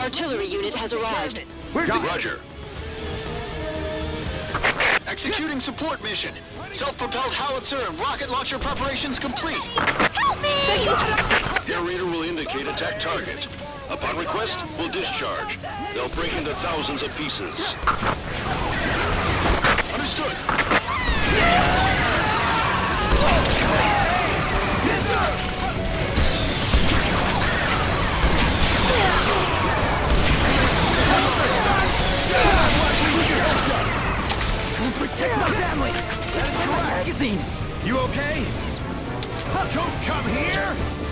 Artillery unit has arrived. Where's the... Roger. Executing support mission. Self-propelled howitzer and rocket launcher preparations complete. Help me! Air Raider will indicate attack target. Upon request, we'll discharge. They'll break into thousands of pieces. My family! That is correct. magazine! You okay? Don't come here!